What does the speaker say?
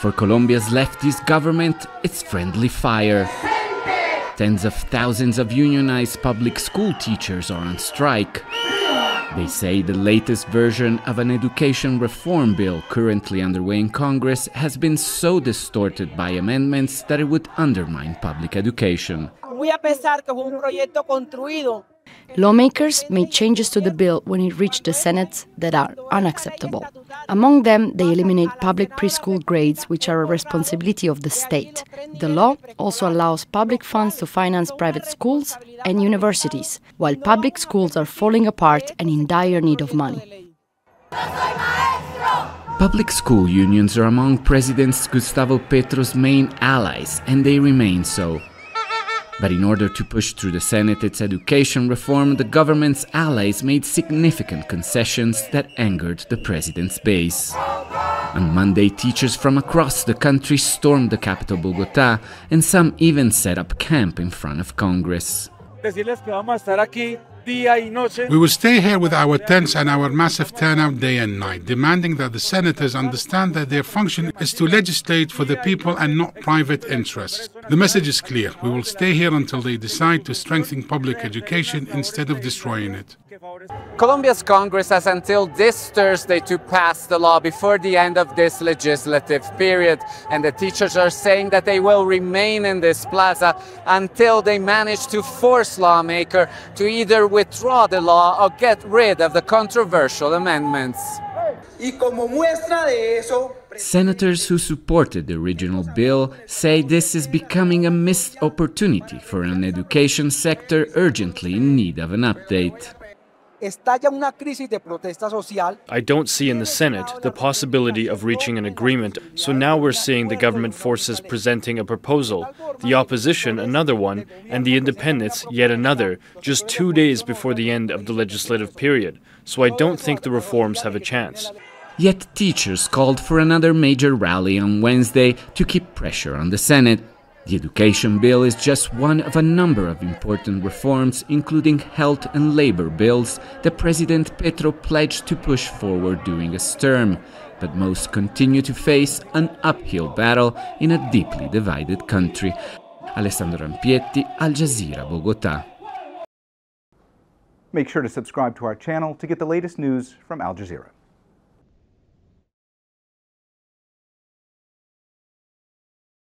For Colombia's leftist government, it's friendly fire. Tens of thousands of unionized public school teachers are on strike. They say the latest version of an education reform bill currently underway in Congress has been so distorted by amendments that it would undermine public education. Lawmakers made changes to the bill when it reached the Senate that are unacceptable. Among them, they eliminate public preschool grades, which are a responsibility of the state. The law also allows public funds to finance private schools and universities, while public schools are falling apart and in dire need of money. Public school unions are among President Gustavo Petro's main allies, and they remain so. But in order to push through the Senate its education reform, the government's allies made significant concessions that angered the president's base. On Monday, teachers from across the country stormed the capital Bogota, and some even set up camp in front of Congress. We will stay here with our tents and our massive turnout day and night, demanding that the senators understand that their function is to legislate for the people and not private interests. The message is clear. We will stay here until they decide to strengthen public education instead of destroying it. Colombia's Congress has until this Thursday to pass the law before the end of this legislative period. And the teachers are saying that they will remain in this plaza until they manage to force lawmaker to either withdraw the law or get rid of the controversial amendments. Senators who supported the original bill say this is becoming a missed opportunity for an education sector urgently in need of an update. I don't see in the Senate the possibility of reaching an agreement, so now we're seeing the government forces presenting a proposal, the opposition another one, and the independents yet another, just two days before the end of the legislative period. So I don't think the reforms have a chance. Yet teachers called for another major rally on Wednesday to keep pressure on the Senate. The education bill is just one of a number of important reforms, including health and labor bills, that President Petro pledged to push forward during his term. But most continue to face an uphill battle in a deeply divided country. Alessandro Rampietti, Al Jazeera, Bogota. Make sure to subscribe to our channel to get the latest news from Al Jazeera.